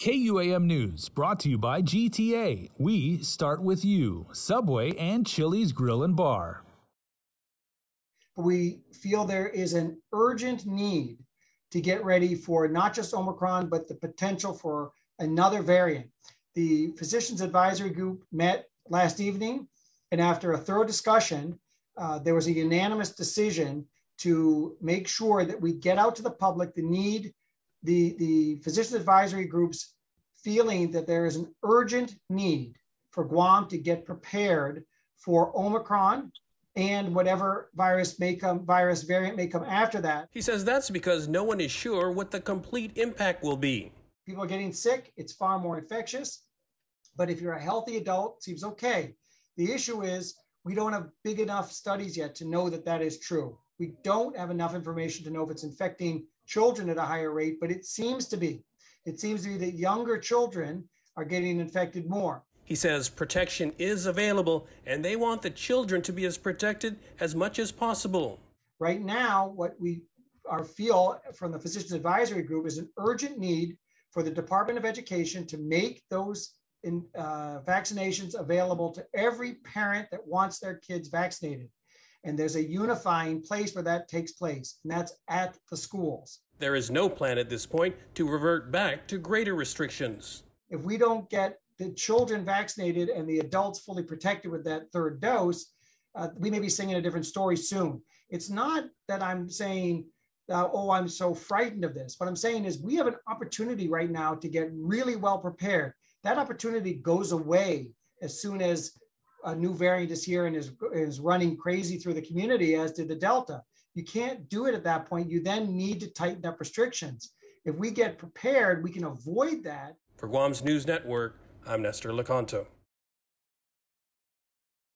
KUAM News brought to you by GTA. We start with you, Subway and Chili's Grill and Bar. We feel there is an urgent need to get ready for not just Omicron, but the potential for another variant. The Physicians Advisory Group met last evening, and after a thorough discussion, uh, there was a unanimous decision to make sure that we get out to the public the need the, the physician advisory groups feeling that there is an urgent need for Guam to get prepared for Omicron and whatever virus may come virus variant may come after that. He says that's because no one is sure what the complete impact will be. People are getting sick, it's far more infectious. But if you're a healthy adult, seems okay. The issue is we don't have big enough studies yet to know that that is true. We don't have enough information to know if it's infecting children at a higher rate, but it seems to be. It seems to be that younger children are getting infected more. He says protection is available and they want the children to be as protected as much as possible. Right now, what we are feel from the Physicians Advisory Group is an urgent need for the Department of Education to make those in, uh, vaccinations available to every parent that wants their kids vaccinated. And there's a unifying place where that takes place, and that's at the schools. There is no plan at this point to revert back to greater restrictions. If we don't get the children vaccinated and the adults fully protected with that third dose, uh, we may be singing a different story soon. It's not that I'm saying, uh, oh, I'm so frightened of this. What I'm saying is we have an opportunity right now to get really well prepared. That opportunity goes away as soon as a new variant is here and is, is running crazy through the community, as did the Delta. You can't do it at that point. You then need to tighten up restrictions. If we get prepared, we can avoid that. For Guam's News Network, I'm Nestor Licanto.